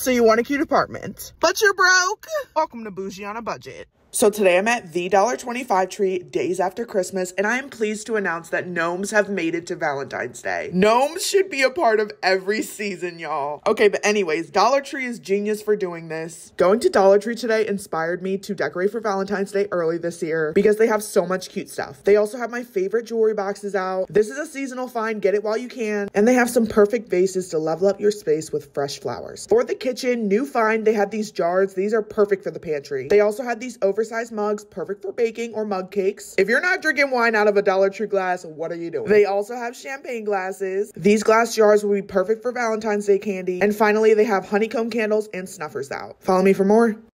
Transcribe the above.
So you want a cute apartment, but you're broke? Welcome to Boujee on a Budget. So today I'm at the $1.25 tree days after Christmas, and I am pleased to announce that gnomes have made it to Valentine's Day. Gnomes should be a part of every season, y'all. Okay, but anyways, Dollar Tree is genius for doing this. Going to Dollar Tree today inspired me to decorate for Valentine's Day early this year because they have so much cute stuff. They also have my favorite jewelry boxes out. This is a seasonal find, get it while you can. And they have some perfect vases to level up your space with fresh flowers. For the kitchen, new find, they have these jars. These are perfect for the pantry. They also had these over oversized mugs, perfect for baking or mug cakes. If you're not drinking wine out of a Dollar Tree glass, what are you doing? They also have champagne glasses. These glass jars will be perfect for Valentine's Day candy. And finally, they have honeycomb candles and snuffers out. Follow me for more.